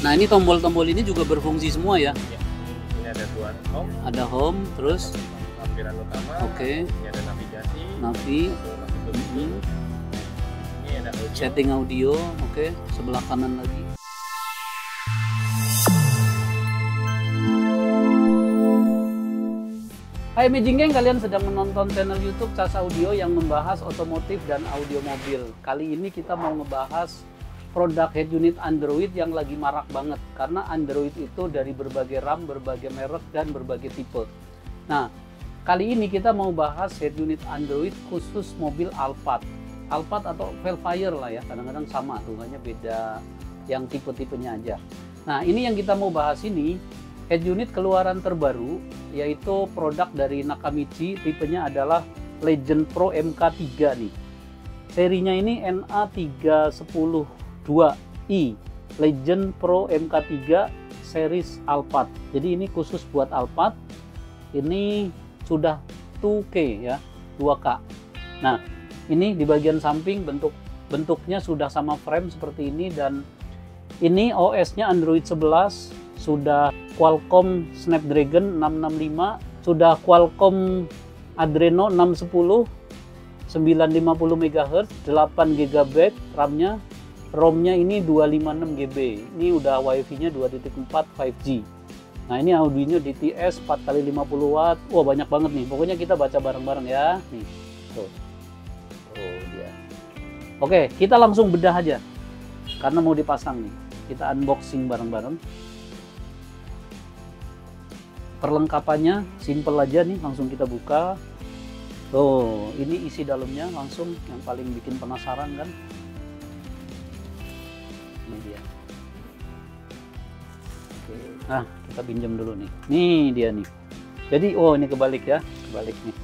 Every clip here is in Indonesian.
Nah ini tombol-tombol ini juga berfungsi semua ya. Ya, ini ada dua home, Ada home, terus lampiran utama. oke, Ini ada navigasi. navi, satu. Mhm. Ini ada audio. setting audio, oke, sebelah kanan lagi. Hai Imaging Gang, kalian sedang menonton channel YouTube Cas Audio yang membahas otomotif dan audio mobil. Kali ini kita mau ngebahas produk head unit Android yang lagi marak banget karena Android itu dari berbagai RAM, berbagai merek dan berbagai tipe. Nah, kali ini kita mau bahas head unit Android khusus mobil Alphard. Alphard atau Velfire lah ya, kadang-kadang sama tuh, hanya beda yang tipe-tipenya aja. Nah, ini yang kita mau bahas ini head unit keluaran terbaru yaitu produk dari Nakamichi tipenya adalah Legend Pro MK3 nih. Serinya ini NA310-2i Legend Pro MK3 series Alphard. Jadi ini khusus buat Alphard. Ini sudah 2K ya, 2K. Nah, ini di bagian samping bentuk bentuknya sudah sama frame seperti ini dan ini OS-nya Android 11 sudah Qualcomm Snapdragon 665, sudah Qualcomm Adreno 610, 950 MHz, 8 GB RAM-nya, ROM-nya ini 256 GB. Ini udah WiFi-nya 2.4 5G. Nah, ini audionya DTS 4 kali 50 watt. Wah, banyak banget nih. Pokoknya kita baca bareng-bareng ya. Nih. Tuh. Tuh dia. Oke, kita langsung bedah aja. Karena mau dipasang nih. Kita unboxing bareng-bareng perlengkapannya simple aja nih langsung kita buka tuh ini isi dalamnya langsung yang paling bikin penasaran kan nah kita pinjam dulu nih. Nih dia nih. Jadi oh ini kebalik ya kebalik nih.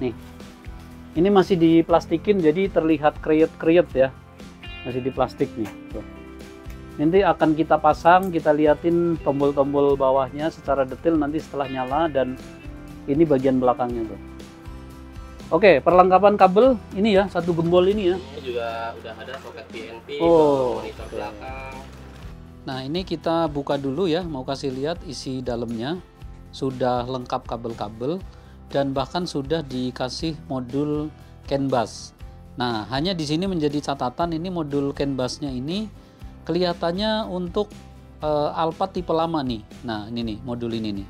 Nih. Ini masih diplastikin jadi terlihat kriet-kriet ya. Masih di plastik nih tuh. Nanti akan kita pasang kita liatin tombol-tombol bawahnya secara detail nanti setelah nyala dan ini bagian belakangnya tuh. Oke perlengkapan kabel ini ya satu gembol ini ya. Ini juga udah ada soket PNP, Oh, monitor oke. belakang. Nah ini kita buka dulu ya. Mau kasih lihat isi dalamnya. Sudah lengkap kabel-kabel dan bahkan sudah dikasih modul CAN bus nah hanya di sini menjadi catatan ini modul CAN busnya ini kelihatannya untuk uh, Alphard tipe lama nih. Nah, ini nih modul ini nih.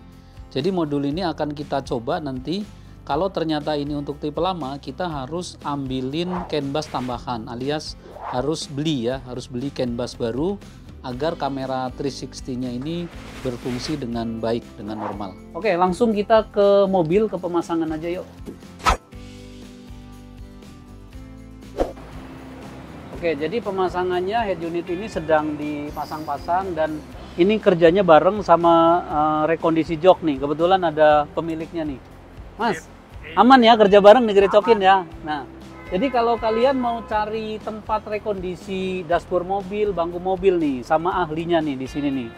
Jadi modul ini akan kita coba nanti. Kalau ternyata ini untuk tipe lama, kita harus ambilin CAN bus tambahan alias harus beli ya, harus beli CAN bus baru agar kamera 360-nya ini berfungsi dengan baik dengan normal. Oke, langsung kita ke mobil ke pemasangan aja yuk. Oke, jadi pemasangannya head unit ini sedang dipasang-pasang dan ini kerjanya bareng sama eh, rekondisi jok nih. Kebetulan ada pemiliknya nih. Mas, aman ya kerja bareng digerecokin ya. Nah, jadi kalau kalian mau cari tempat rekondisi dashboard mobil, bangku mobil nih sama ahlinya nih di sini nih.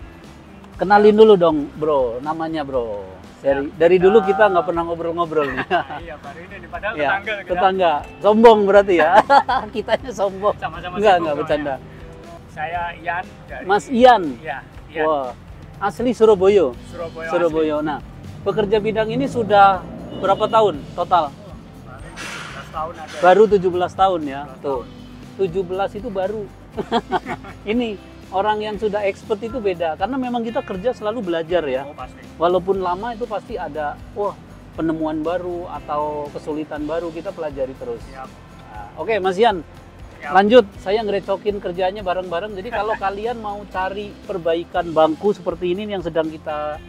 Kenalin dulu dong, Bro. Namanya, Bro. Dari dari dulu kita nggak pernah ngobrol-ngobrol nih. iya baru ini padahal ya, tetangga kita tetangga. Sombong berarti ya. Kitanya sombong. sama-sama Enggak, enggak bercanda. saya Ian dari Mas Ian. Iya, Ian Wah, asli Surabaya. Surabaya Surabaya. Nah, bekerja bidang ini sudah berapa tahun total? Asli. 17 tahun ada Baru 17 tahun ya. 17 Tuh. 17 itu baru. ini orang yang sudah expert itu beda karena memang kita kerja selalu belajar ya. oh pasti Walaupun lama itu pasti ada wah penemuan baru atau kesulitan baru kita pelajari terus. siap Nah, Oke, Mas Ian. Siap. Lanjut, saya ngerecokin kerjanya bareng-bareng. Jadi kalau kalian mau cari perbaikan bangku seperti ini yang sedang kita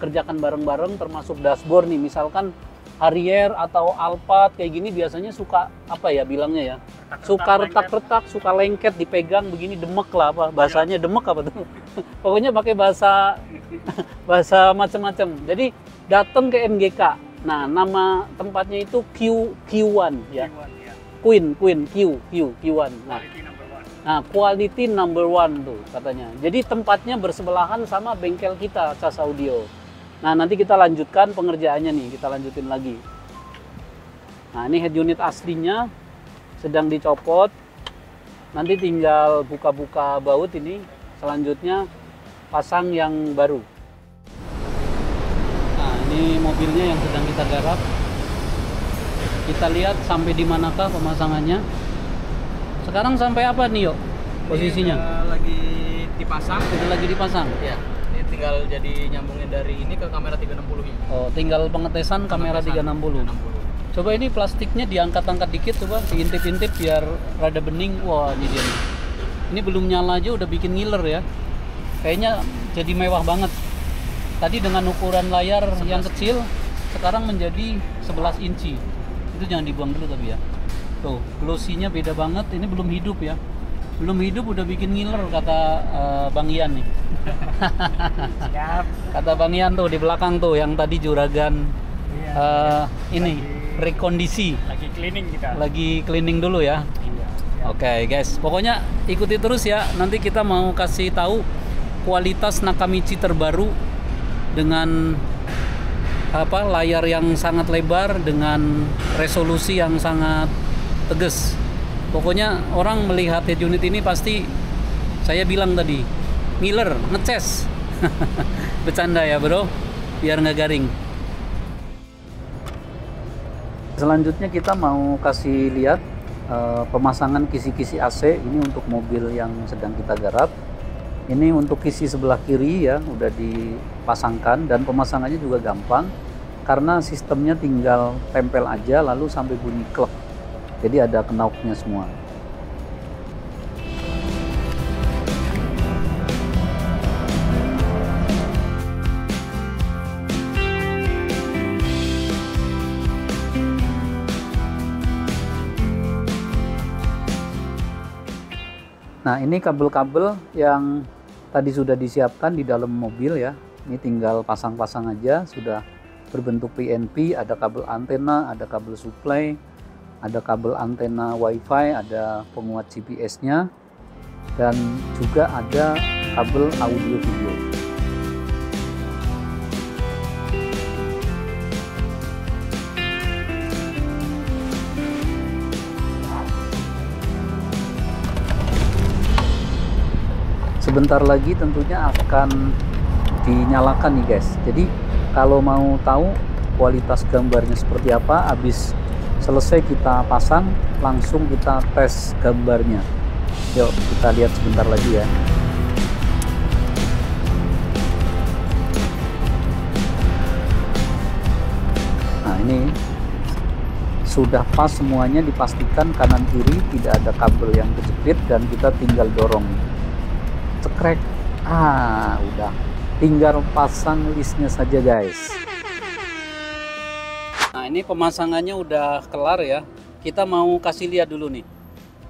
kerjakan bareng-bareng termasuk dashboard nih, misalkan Harrier atau Alphard kayak gini biasanya suka apa ya bilangnya ya? Suka retak-retak, suka lengket dipegang begini demek lah apa bahasanya demek apa tuh? Pokoknya pakai bahasa bahasa macam-macam. Jadi datang ke MGK. Nah, nama tempatnya itu Q Q1 ya. Iwan, ya. Queen, Queen, Q, Q, Q1. Nah, Quality number one. nah, quality number one tuh katanya. Jadi tempatnya bersebelahan sama bengkel kita, Cas Audio. Nah, nanti kita lanjutkan pengerjaannya nih, kita lanjutin lagi. Nah, ini head unit aslinya sedang dicopot. Nanti tinggal buka-buka baut ini. selanjutnya pasang yang baru. Nah, ini mobilnya yang sedang kita garap. Kita lihat sampai di manakah pemasangannya. Sekarang sampai apa nih, yuk? Posisinya? Ini udah lagi dipasang. Sudah lagi dipasang. Ya, tinggal jadi nyambungin dari ini ke kamera 360 ini. Oh, tinggal pengetesan kamera 360. 360. Coba ini plastiknya diangkat-angkat dikit coba, diintip-intip biar rada bening. Wah, ini dia. nih. Ini belum nyala aja udah bikin ngiler ya. Kayaknya jadi mewah banget. Tadi dengan ukuran layar yang kecil, sekarang menjadi 11 inci. Itu jangan dibuang dulu tapi ya. Tuh, glossy-nya beda banget. Ini belum hidup ya. Belum hidup udah bikin ngiler kata eh, Bang Ian nih. Siap. Kata Bang Ian tuh di belakang tuh yang tadi juragan Iya. eh, ini Lagi- rekondisi lagi cleaning kita. lagi cleaning dulu ya. Iya. Oke guys, pokoknya ikuti terus ya. Nanti kita mau kasih tahu kualitas Nakamichi terbaru dengan apa layar yang sangat lebar dengan resolusi yang sangat tegas. Pokoknya orang melihat head unit ini pasti saya bilang tadi ngiler, ngeces. Bercanda ya bro, biar nggak garing. Selanjutnya kita mau kasih lihat eh, pemasangan kisi-kisi AC ini untuk mobil yang sedang kita garap. Ini untuk kisi sebelah kiri ya udah dipasangkan dan pemasangannya juga gampang karena sistemnya tinggal tempel aja lalu sampai bunyi klek. Jadi ada knaufnya semua. Nah, ini kabel-kabel yang tadi sudah disiapkan di dalam mobil ya. Ini tinggal pasang-pasang aja, sudah berbentuk PNP, ada kabel antena, ada kabel supply, ada kabel antena WiFi, ada penguat GPS-nya, dan juga ada kabel audio video. sebentar lagi tentunya akan dinyalakan nih guys jadi kalau mau tahu kualitas gambarnya seperti apa habis selesai kita pasang langsung kita tes gambarnya. Yuk kita lihat sebentar lagi ya. Nah ini sudah pas semuanya dipastikan kanan kiri tidak ada kabel yang kejepit dan kita tinggal dorong. Cekrek. Ah udah. Tinggal pasang listnya saja guys nah ini pemasangannya udah kelar ya kita mau kasih lihat dulu nih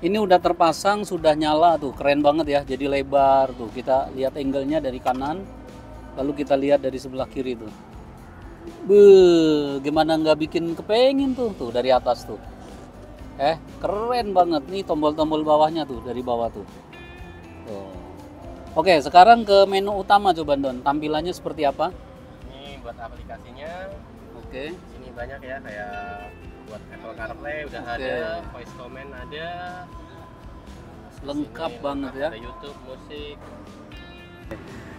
ini udah terpasang sudah nyala tuh keren banget ya jadi lebar tuh kita lihat angle-nya dari kanan lalu kita lihat dari sebelah kiri tuh Beuh, gimana nggak bikin kepengen tuh tuh dari atas tuh eh keren banget nih tombol-tombol bawahnya tuh dari bawah tuh Tuh. Oke, sekarang ke menu utama coba Don. Tampilannya seperti apa? Ini buat aplikasinya. Oke. Banyak ya kayak buat Apple CarPlay udah Oke. ada, voice command ada. Lengkap Sini banget lengkap, ya. Ada YouTube, musik.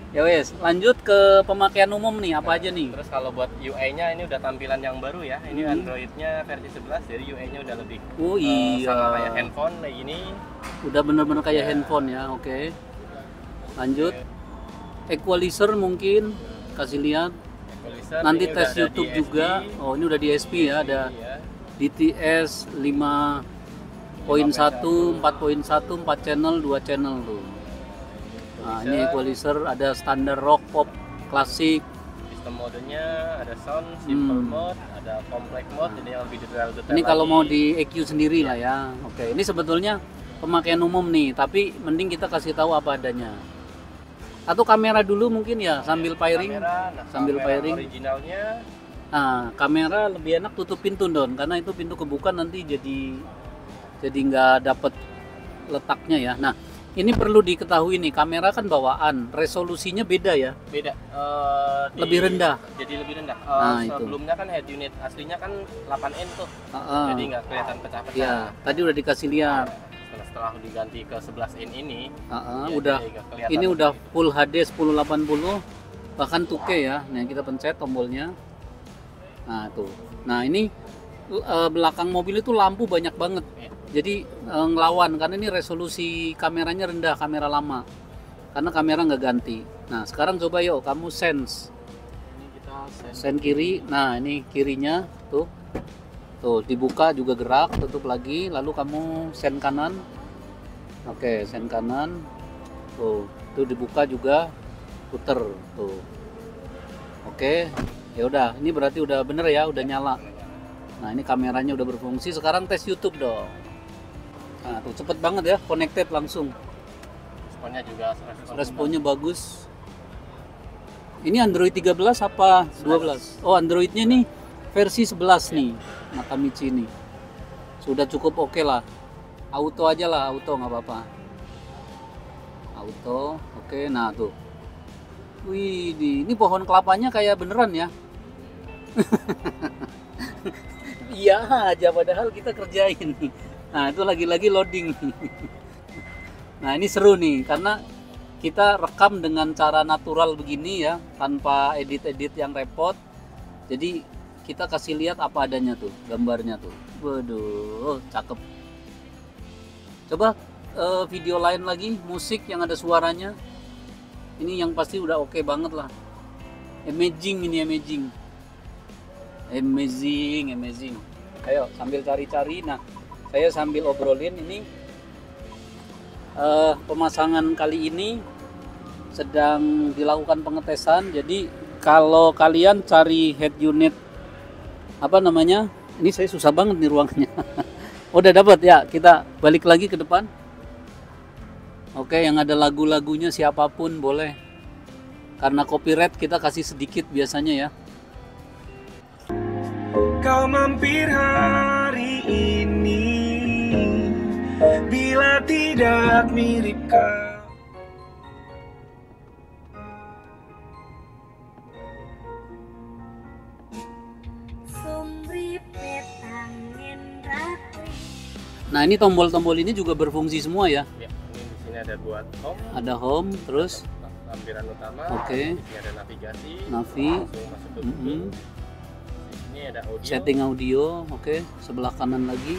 Ya wes, lanjut ke pemakaian umum nih. Apa aja nih? Terus kalau buat UI-nya ini udah tampilan yang baru ya. Ini Hmm. Android-nya versi 11 jadi UI-nya udah lebih Oh eh, iya. sama kayak handphone kayak gini. Udah bener-bener kayak Ya. handphone ya. Oke. Lanjut. Equalizer mungkin kasih lihat. Equalizer, Nanti ini tes YouTube juga. Oh, ini udah di SP ya, ada Iya. DTS 5.1, 4.1, 4 channel, 2 channel tuh. Nah, ini equalizer ada standar rock, pop, klasik, sistem modenya ada sound, simple Hmm. mode, ada complex mode, jadi yang lebih detail-detail Ini kalau lagi. mau di EQ sendiri lah ya. Oke, ini sebetulnya pemakaian umum nih, tapi mending kita kasih tahu apa adanya. Atau kamera dulu mungkin ya sambil firing. kamera, nah, sambil kamera firing. originalnya Nah, kamera lebih enak tutup pintu don, karena itu pintu kebuka nanti jadi jadi nggak dapet letaknya ya. Nah, ini perlu diketahui nih, kamera kan bawaan, resolusinya beda ya. beda eh, di- Lebih rendah. jadi lebih rendah Eh, Nah, itu. sebelumnya kan head unit aslinya kan 8 in tuh Ah, ah. jadi nggak kelihatan pecah-pecah Ya, tadi udah dikasih lihat. Setelah diganti ke 11 in ini ah, ya, udah ini udah full HD 1080 bahkan 2K ya. Nah, kita pencet tombolnya. Nah, tuh. Nah, ini eh, belakang mobil itu lampu banyak banget. Iya. Jadi eh, ngelawan karena ini resolusi kameranya rendah, kamera lama. Karena kamera nggak ganti. Nah, sekarang coba yuk kamu sense. ini kita send Sen kiri. Nah, ini kirinya tuh. Tuh, dibuka juga gerak, tutup lagi, lalu kamu sen kanan. Oke, sen kanan. Tuh, tuh dibuka juga puter tuh. Oke. Ya udah, ini berarti udah bener ya, udah nyala. Nah, ini kameranya udah berfungsi. Sekarang tes YouTube dong. Nah, tuh cepet banget ya, connected langsung. responnya juga respon Responnya bagus. Ini Android 13 apa 12? Oh, Androidnya nih versi 11 nih, Nakamichi ini. Sudah cukup oke lah. Auto aja lah, auto nggak apa-apa. Auto, oke. Nah tuh. Wih, ini pohon kelapanya kayak beneran ya. Iya aja padahal kita kerjain. Nah itu lagi-lagi loading. Nah ini seru nih karena kita rekam dengan cara natural begini ya tanpa edit-edit yang repot. Jadi kita kasih lihat apa adanya tuh gambarnya tuh. Waduh, cakep. Coba eh, video lain lagi musik yang ada suaranya. Ini yang pasti udah oke banget lah. Amazing ini amazing. Amazing, amazing. Ayo sambil cari-cari. Nah, saya sambil obrolin ini eh, pemasangan kali ini sedang dilakukan pengetesan. Jadi kalau kalian cari head unit apa namanya? Ini saya susah banget nih ruangnya. Udah dapat ya, kita balik lagi ke depan. Oke, yang ada lagu-lagunya siapa pun boleh. Karena copyright kita kasih sedikit biasanya ya. Kau mampir hari ini Bila tidak mirip kau ini tombol-tombol ini juga berfungsi semua ya. ya ini di sini ada buat home Ada home, terus lampiran utama Oke. di sini ada navigasi Navi. langsung masuk ke Google mm-mm, di sini ada audio setting audio, oke. Sebelah kanan lagi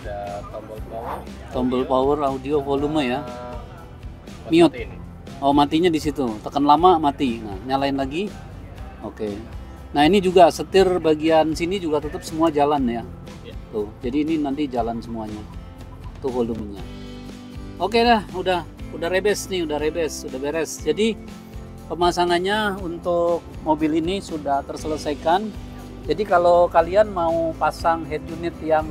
ada tombol power tombol audio, power audio volume ya. buat Mute. matiin. Oh, matinya di situ. Tekan lama mati. Nah, nyalain lagi. Oke. Nah, ini juga setir bagian sini juga tetap semua jalan ya. Ya. Tuh. Jadi ini nanti jalan semuanya. Tuh volumenya. Oke dah, udah udah rebes nih, udah rebes, udah beres. Jadi pemasangannya untuk mobil ini sudah terselesaikan. Jadi kalau kalian mau pasang head unit yang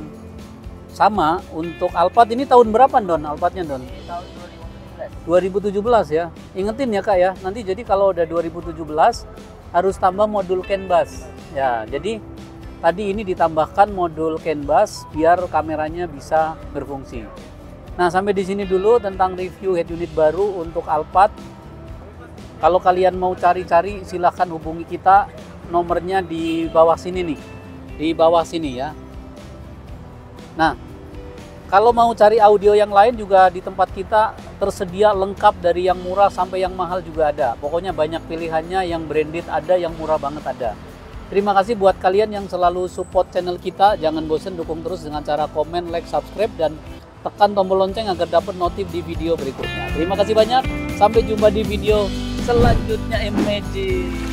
sama untuk Alphard ini tahun berapa Don? Alphardnya Don? tahun 2017 ya. Ingetin ya Kak ya. Nanti jadi kalau udah 2017 harus tambah modul CAN bus. Ya, jadi tadi ini ditambahkan modul CAN bus biar kameranya bisa berfungsi. Nah, sampai di sini dulu tentang review head unit baru untuk Alphard. Kalau kalian mau cari-cari silahkan hubungi kita. Nomornya di bawah sini nih. Di bawah sini ya. Nah, kalau mau cari audio yang lain juga di tempat kita tersedia lengkap dari yang murah sampai yang mahal juga ada. Pokoknya banyak pilihannya, yang branded ada, yang murah banget ada. Terima kasih buat kalian yang selalu support channel kita. Jangan bosan dukung terus dengan cara komen, like, subscribe, dan tekan tombol lonceng agar dapat notif di video berikutnya. Terima kasih banyak. Sampai jumpa di video selanjutnya. Imagine.